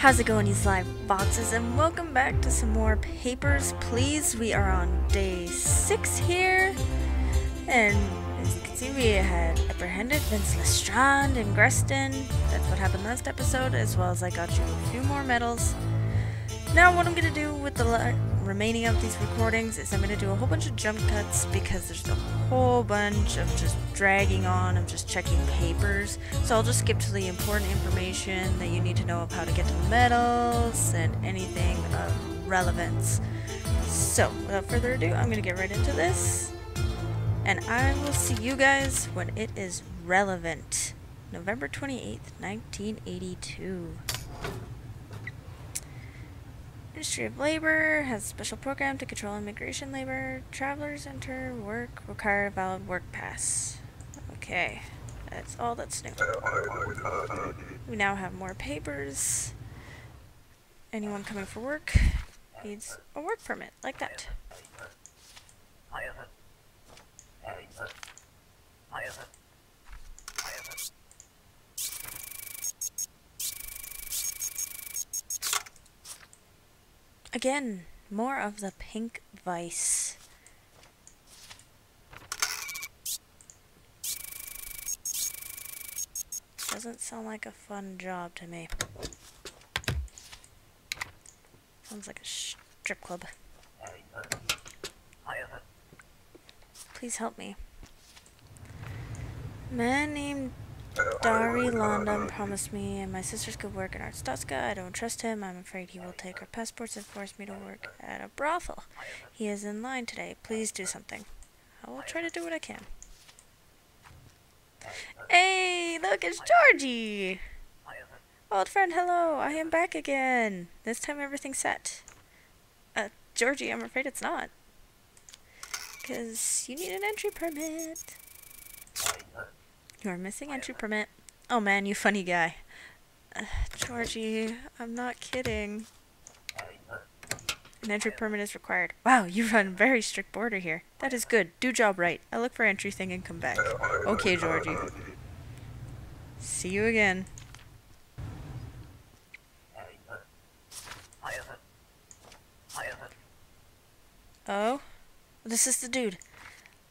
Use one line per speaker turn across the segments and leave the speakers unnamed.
How's it going, these live boxes? And welcome back to some more Papers, Please. We are on day six here. And as you can see, we had apprehended Vince Lestrand and Grestin. That's what happened last episode, as well as I got you a few more medals. Now, what I'm to do with the remaining of these recordings is I'm going to do a whole bunch of jump cuts because there's a whole bunch of just dragging on of just checking papers. So I'll just skip to the important information that you need to know of how to get to the medals and anything of relevance. So without further ado, I'm going to get right into this. And I will see you guys when it is relevant. November 28th, 1982. Ministry of Labor has a special program to control immigration labor. Travelers enter work require a valid work pass. Okay, that's all that's new. We now have more papers. Anyone coming for work needs a work permit, like that. Again, more of the pink vice. Doesn't sound like a fun job to me. Sounds like a strip club. Please help me. Man named Dari London promised me and my sisters could work in Arstotzka. I don't trust him. I'm afraid he will take our passports and force me to work at a brothel. He is in line today. Please do something. I will try to do what I can. Hey, look, it's Georgie! Old friend, hello. I am back again. This time everything's set. Uh, Georgie, I'm afraid it's not. Because you need an entry permit. You are missing entry permit. Oh man, you funny guy. Uh, Georgie, I'm not kidding. An entry permit is required. Wow, you run very strict border here. That is good. Do job right. I look for entry thing and come back. Okay, Georgie. See you again. Oh? This is the dude.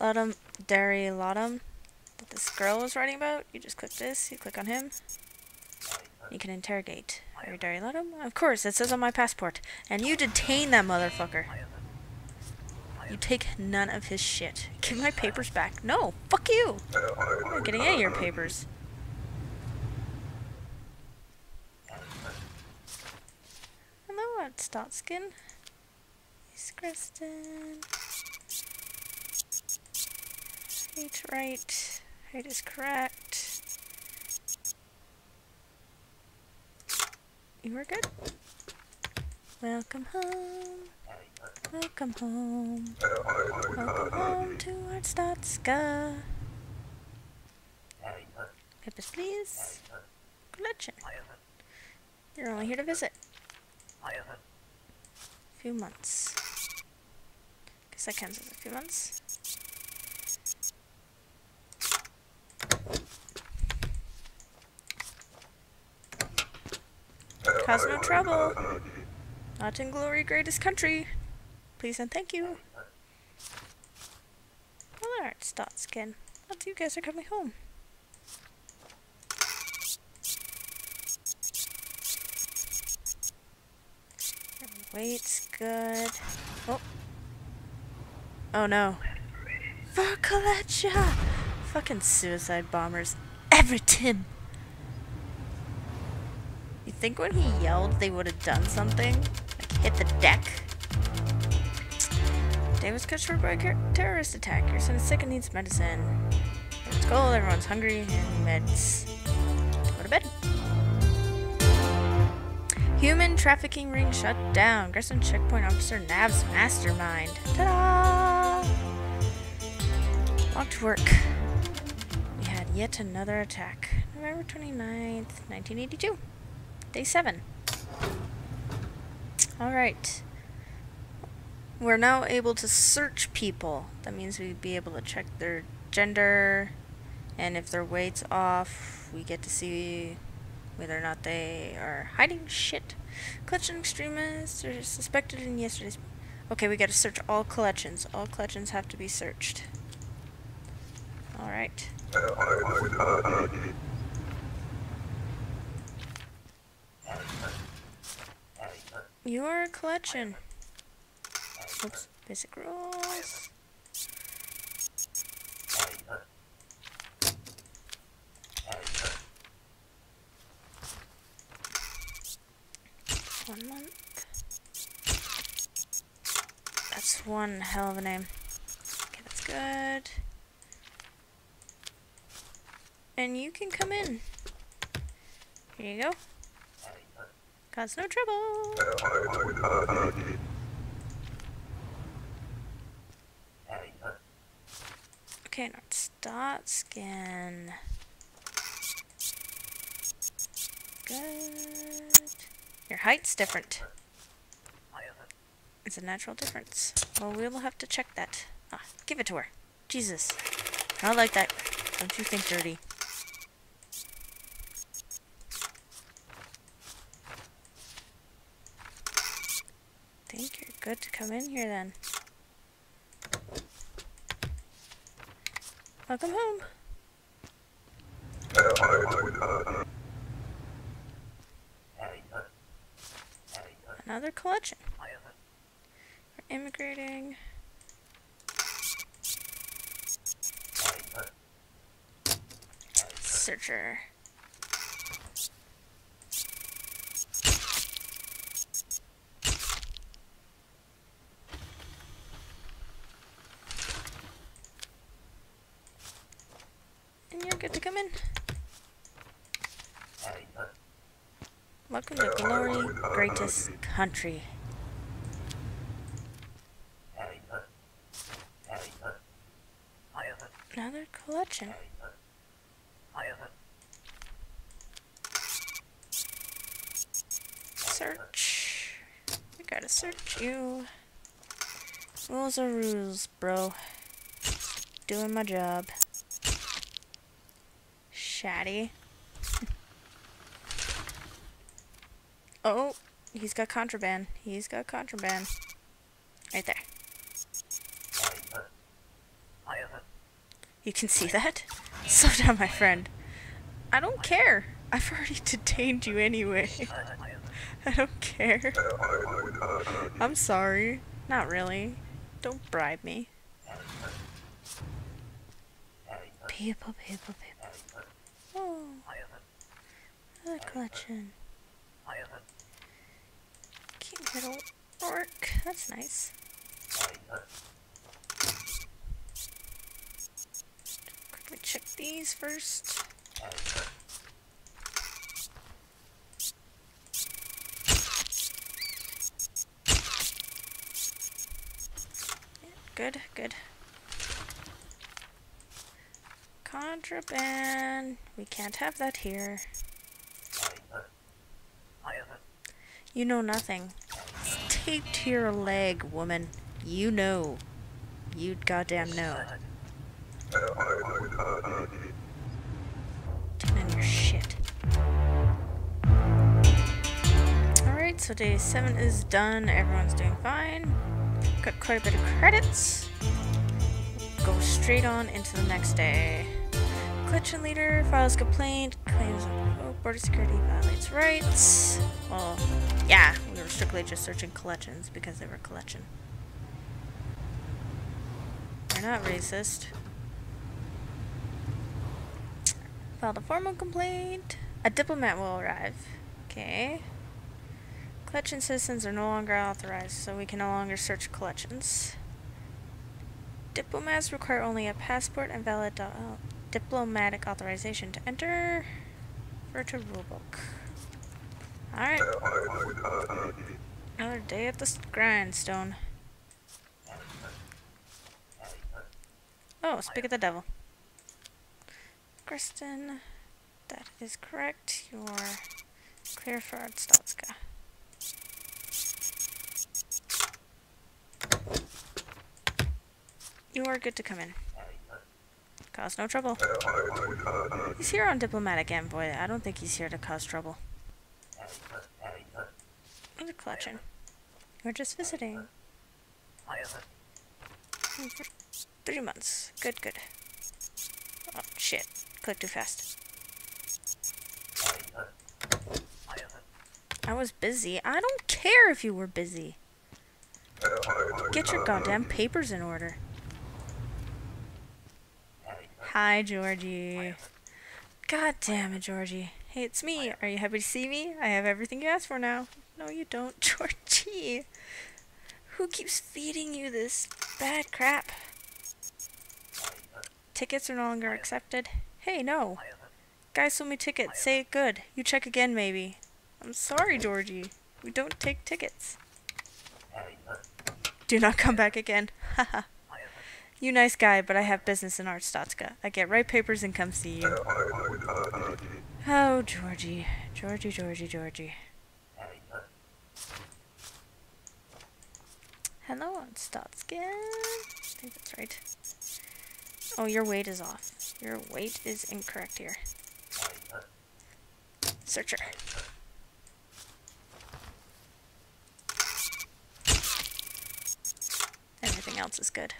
Lottom, Dari that this girl was writing about. You just click this, you click on him. You can interrogate. Are you Dari Lottom? Of course, it says on my passport. And you detain that motherfucker. You take none of his shit. Give my papers back. No, fuck you. I'm not getting any of your papers. Hello, Stotskin. He's Kristen. Height right. Height is correct. You are good. Welcome home. Welcome home. Welcome home to. Papers, please. Collection. You're only here to visit. A few months. Guess that counts as a few months. Cause no trouble. Not in glory, greatest country. Please and thank you. Alright, Stotskin. Lots of you guys are coming home. Weight's good. Oh. Oh no. Varkalecha! Fucking suicide bombers. every Everton! Think when he yelled they would have done something? Like hit the deck? Day was cut short by a terrorist attack. Your son is sick and needs medicine. It's cold, everyone's hungry, and meds. Go to bed. Human trafficking ring shut down. Grestin checkpoint officer Nav's mastermind. Ta-da! To work. We had yet another attack. November 29th, 1982. Day 7. Alright. We're now able to search people. That means we'd be able to check their gender, and if their weight's off, we get to see whether or not they are hiding shit. Kolechian extremists are suspected in yesterday's. Okay, we gotta search all Kolechians. All Kolechians have to be searched. Alright. Your collection. Oops, basic rules. One month. That's one hell of a name. Okay, that's good. And you can come in. Here you go. Cause no trouble. Okay, now start scan. Good. Your height's different. It's a natural difference. Well, we'll have to check that. Ah, give it to her. Jesus. I like that. Don't you think dirty. think you're good to come in here then. Welcome home. Another Kolechian. We're immigrating. Searcher. And you're good to come in. Welcome to Glory Greatest Country. Another Kolechian. Search. We gotta search you. Rules are rules, bro. Doing my job. Shatty. oh, he's got contraband. He's got contraband. Right there. You can see that? Slow down, my friend. I don't care. I've already detained you anyway. I don't care. I'm sorry. Not really. Don't bribe me. People, people, people. Another Kolechian. Cute little orc. That's nice. Quickly check these first. Good, good. Contraband. We can't have that here. You know nothing. It's taped to your leg, woman. You know. You'd goddamn know. Turn in your shit. Alright, so day 7 is done. Everyone's doing fine. Got quite a bit of credits. Go straight on into the next day. Kolechian leader files complaint, claims oh, border security violates rights. Well, yeah, we were strictly just searching Kolechians because they were Kolechian. We're not racist. Filed a formal complaint. A diplomat will arrive. Okay. Kolechian citizens are no longer authorized, so we can no longer search Kolechians. Diplomats require only a passport and valid uh, diplomatic authorization to enter. Virtual rulebook. Alright. Another day at the grindstone. Oh, speak of the devil. Kristen, that is correct. You're clear for Arstotzka. You are good to come in. Cause no trouble. He's here on diplomatic envoy. I don't think he's here to cause trouble. We're clutching. We're just visiting. Hmm, three months. Good, good. Oh, shit. Click too fast. I was busy. I don't care if you were busy. Get your goddamn papers in order. Hi, Georgie. God damn it, Georgie. Hey, it's me. Are you happy to see me? I have everything you asked for now. No, you don't, Georgie. Who keeps feeding you this bad crap? Tickets are no longer accepted. Hey, no. Guy sold me tickets. Say it good. You check again, maybe. I'm sorry, Georgie. We don't take tickets. Do not come back again. Haha. You nice guy, but I have business in Arstotzka. I get right papers and come see you. Oh, Georgie. Georgie, Georgie, Georgie. Hello, Arstotzka. I think that's right. Oh, your weight is off. Your weight is incorrect here. Searcher. Everything else is good.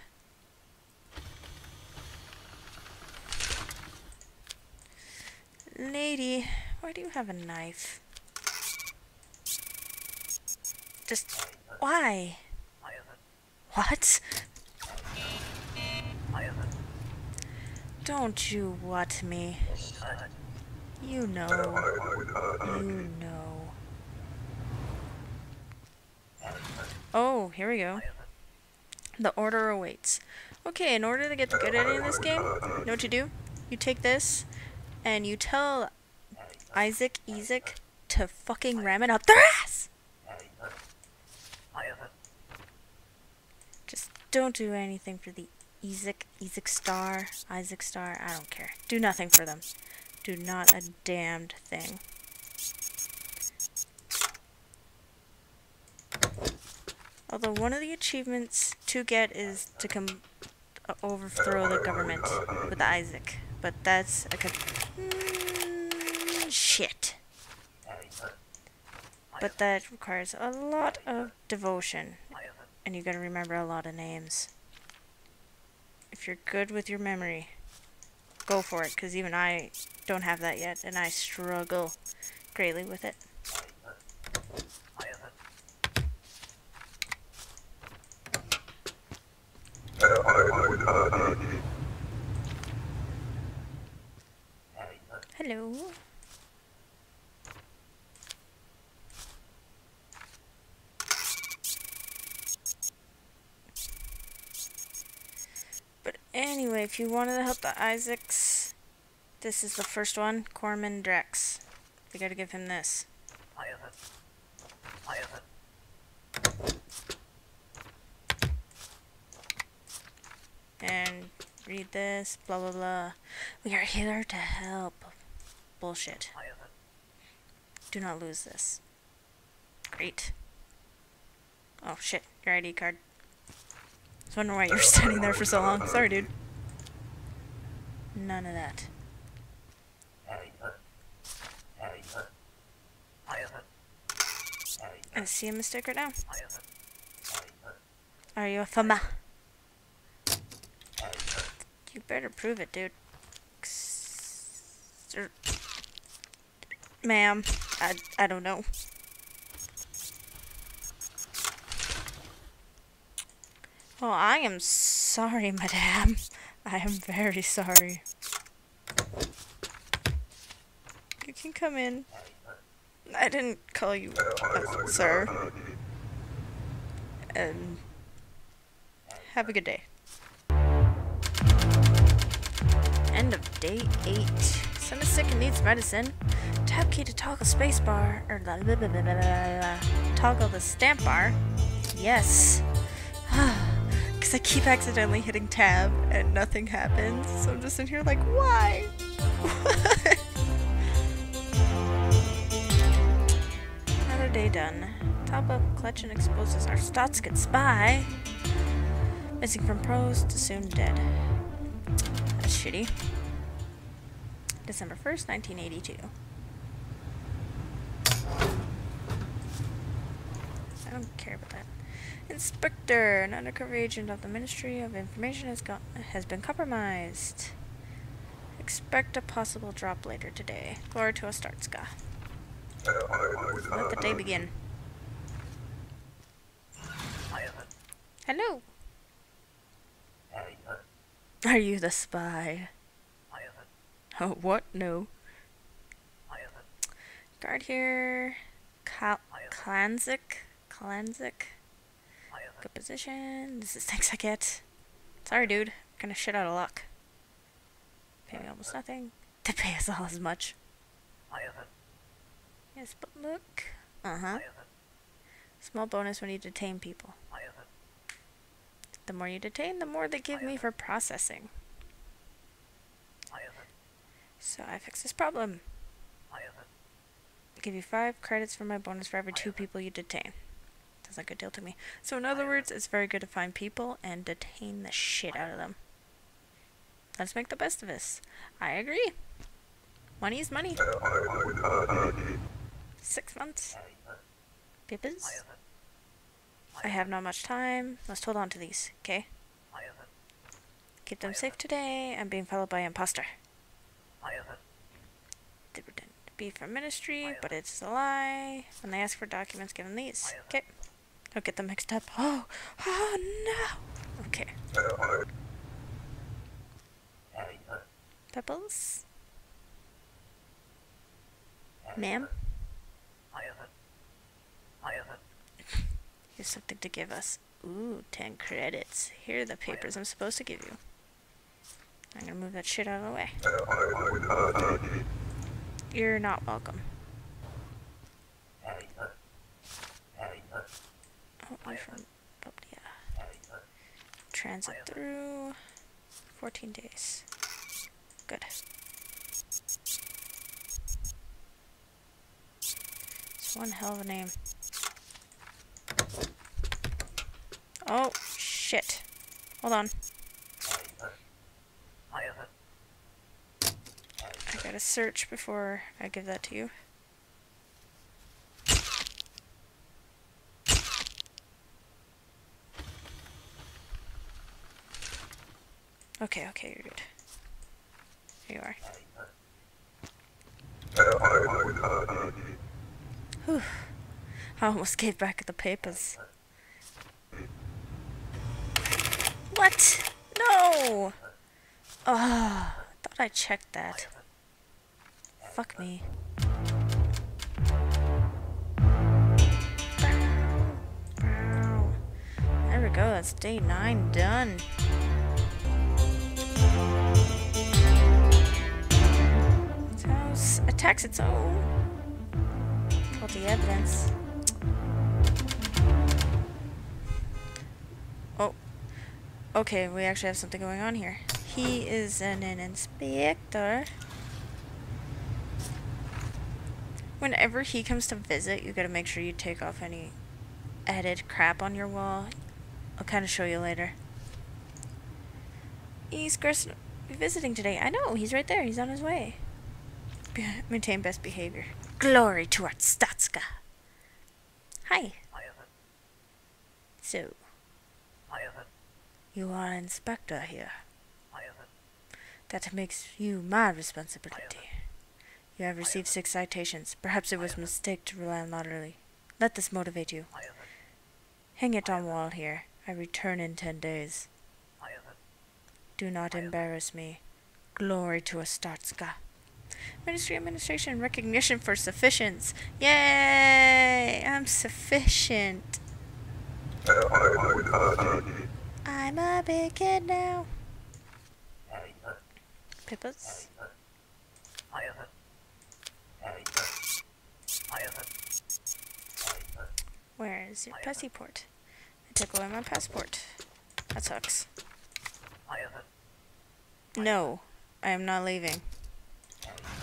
Lady, why do you have a knife? Just, why? What? Don't you what me? You know. You know. Oh, here we go. The order awaits. Okay, in order to get good ending in this game, you know what you do? You take this, and you tell EZIC, EZIC, to fucking ram it up their ass! Just don't do anything for the EZIC, EZIC Star, EZIC Star, I don't care. Do nothing for them. Do not a damned thing. Although one of the achievements to get is to come uh, overthrow the government with EZIC, but that's a mm, shit. But that requires a lot of devotion, and you gotta remember a lot of names. If you're good with your memory, go for it, because even I don't have that yet, and I struggle greatly with it. Hello. But anyway, if you wanted to help the EZICs, this is the first one, Corman Drex. We gotta give him this. and read this, blah blah blah. We are here to help. Bullshit. Do not lose this. Great. Oh shit, your ID card. Was wondering why you were standing there for so long. Sorry, dude. None of that. I see a mistake right now. Are you a fama? You better prove it, dude. Ma'am, I, I don't know. Oh, I am sorry, madame. I am very sorry. You can come in. I didn't call you uh, sir. And have a good day. End of day 8. Son is sick and needs medicine. Tab key to toggle spacebar. Or toggle the stamp bar. Yes. I keep accidentally hitting tab and nothing happens. So I'm just in here like, why? Another day done. Top up collection exposes Arstotzkan spy. Missing from pros to soon dead That's shitty. December 1st, 1982. I don't care about that. Inspector, an undercover agent of the Ministry of Information has got has been compromised. Expect a possible drop later today. Glory to Arstotzka. Let the day begin. Hello. Are you the spy? Oh, what? No. Guard here. Kal Klanzik. Klanzik. Good position. This is things I get. Sorry, dude. Kinda shit out of luck. Pay me almost nothing. To pay us all as much. Yes, but look. Uh-huh. Small bonus when you detain people. The more you detain, the more they give me for processing. So I fix this problem. I give you five credits for my bonus for every two people you detain. Sounds like a deal to me. So in other words, it's very good to find people and detain the shit out of them. Let's make the best of this. I agree. Money is money. Six months. Pippins? I have not much time. Let's hold on to these, okay? Keep them safe today. I'm being followed by imposter. To be from ministry, but it's a lie. When they ask for documents, give them these. Okay. Don't get them mixed up. Oh, oh no. Okay. Pebbles? Ma'am? Here's something to give us. Ooh, 10 credits. Here are the papers I'm supposed to give you. I'm gonna move that shit out of the way. You're not welcome. I'm from Bobdia. Transit through 14 days. Good. It's one hell of a name. Oh, shit. Hold on. I gotta search before I give that to you. Okay, okay, you're good. Here you are. Whew. I almost gave back the papers. What? No! Oh, thought I checked that. Fuck me. There we go, that's day 9 done. Attacks its own. Faulty evidence. Oh. Okay, we actually have something going on here. He is an, an inspector. Whenever he comes to visit, you gotta make sure you take off any added crap on your wall. I'll kind of show you later. He's visiting today. I know, he's right there. He's on his way. Maintain best behavior. Glory to Arstotzka. Hi. So, you are inspector here. That makes you my responsibility. You have received six citations. Perhaps it was a mistake to rely on lottery. Let this motivate you. Hang it on wall here. I return in ten days. Do not embarrass me. Glory to Arstotzka. Ministry Administration recognition for sufficiency. Yay! I'm sufficient. I'm a big kid now. Pippas? Where is your passport? I took away my passport. That sucks. No, I am not leaving.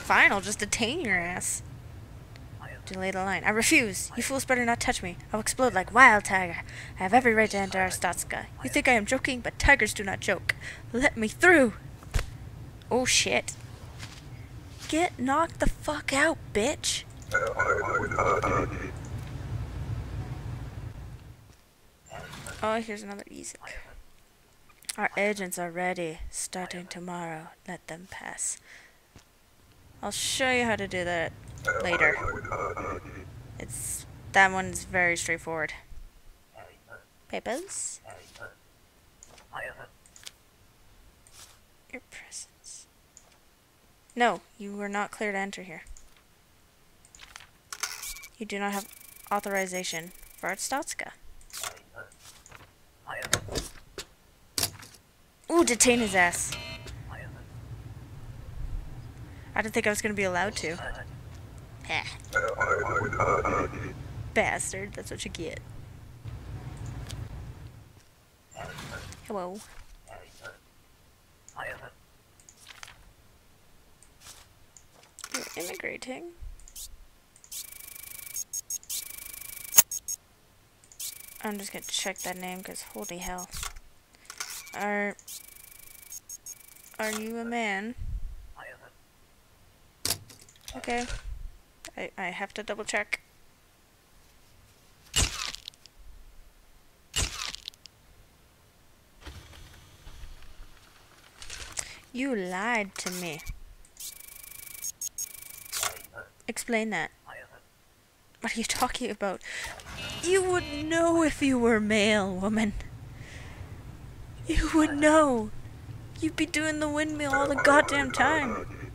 Fine, I'll just detain your ass. Delay the line. I refuse. You fools better not touch me. I'll explode like wild tiger. I have every right to enter Arstotzka. You think I am joking, but tigers do not joke. Let me through. Oh shit. Get knocked the fuck out, bitch. Oh, here's another easy. Our agents are ready, starting tomorrow. Let them pass. I'll show you how to do that later. It's that one's very straightforward. Papers. Your presence. No, you were not clear to enter here. You do not have authorization for Arstotzka. Ooh, detain his ass. I didn't think I was gonna be allowed to. Heh. Bastard, that's what you get. Hello. You're immigrating? I'm just gonna check that name because holy hell. Are are you a man? Okay. I, I have to double check. You lied to me. Explain that. What are you talking about? You would know if you were male, woman. You would know. You'd be doing the windmill all the goddamn time.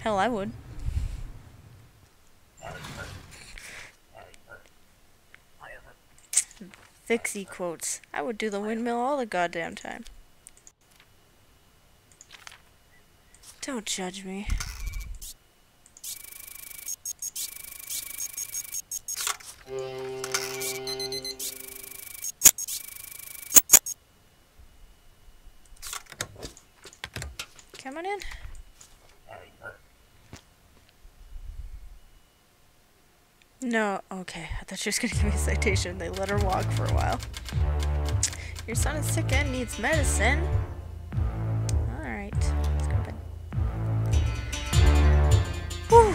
Hell, I would. Vixie quotes. I would do the windmill all the goddamn time. Don't judge me. Come on in. No, okay. I thought she was gonna give me a citation. They let her walk for a while. Your son is sick and needs medicine. Alright. Let's go to bed. Whew.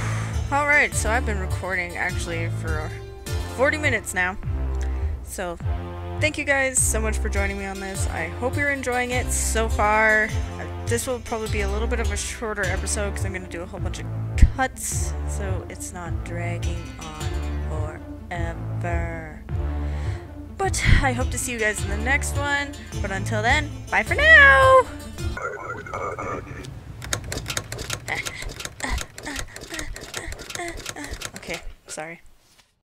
Alright, so I've been recording actually for 40 minutes now. So, thank you guys so much for joining me on this. I hope you're enjoying it so far. Uh, This will probably be a little bit of a shorter episode because I'm going to do a whole bunch of cuts so it's not dragging on forever. But I hope to see you guys in the next one. But until then, bye for now! Okay, sorry.